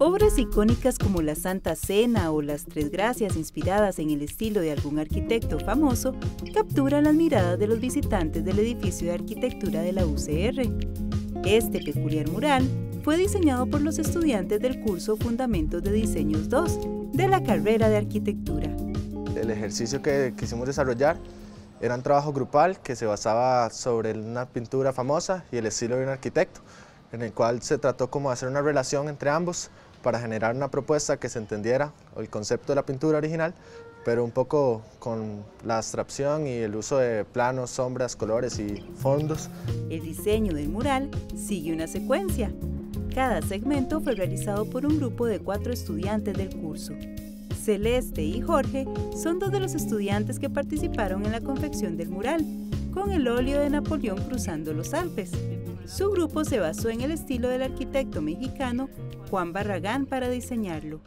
Obras icónicas como la Santa Cena o las Tres Gracias inspiradas en el estilo de algún arquitecto famoso capturan las miradas de los visitantes del edificio de arquitectura de la UCR. Este peculiar mural fue diseñado por los estudiantes del curso Fundamentos de Diseños 2 de la carrera de arquitectura. El ejercicio que quisimos desarrollar era un trabajo grupal que se basaba sobre una pintura famosa y el estilo de un arquitecto, en el cual se trató como hacer una relación entre ambos para generar una propuesta que se entendiera el concepto de la pintura original, pero un poco con la abstracción y el uso de planos, sombras, colores y fondos. El diseño del mural sigue una secuencia. Cada segmento fue realizado por un grupo de cuatro estudiantes del curso. Celeste y Jorge son dos de los estudiantes que participaron en la confección del mural, con el óleo de Napoleón cruzando los Alpes. Su grupo se basó en el estilo del arquitecto mexicano Juan Barragán para diseñarlo.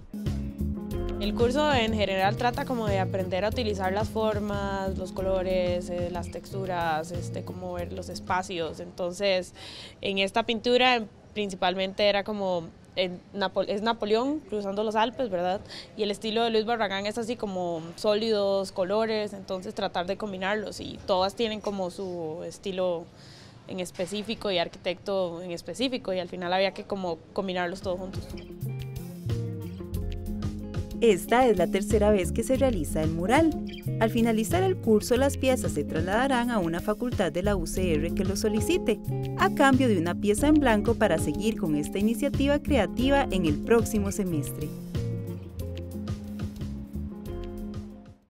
El curso en general trata como de aprender a utilizar las formas, los colores, eh, las texturas, este, como ver los espacios. Entonces, en esta pintura principalmente era como es Napoleón cruzando los Alpes, ¿verdad? Y el estilo de Luis Barragán es así como sólidos, colores, entonces tratar de combinarlos y todas tienen como su estilo en específico y arquitecto en específico y al final había que como combinarlos todos juntos. Esta es la tercera vez que se realiza el mural. Al finalizar el curso, las piezas se trasladarán a una facultad de la UCR que lo solicite, a cambio de una pieza en blanco para seguir con esta iniciativa creativa en el próximo semestre.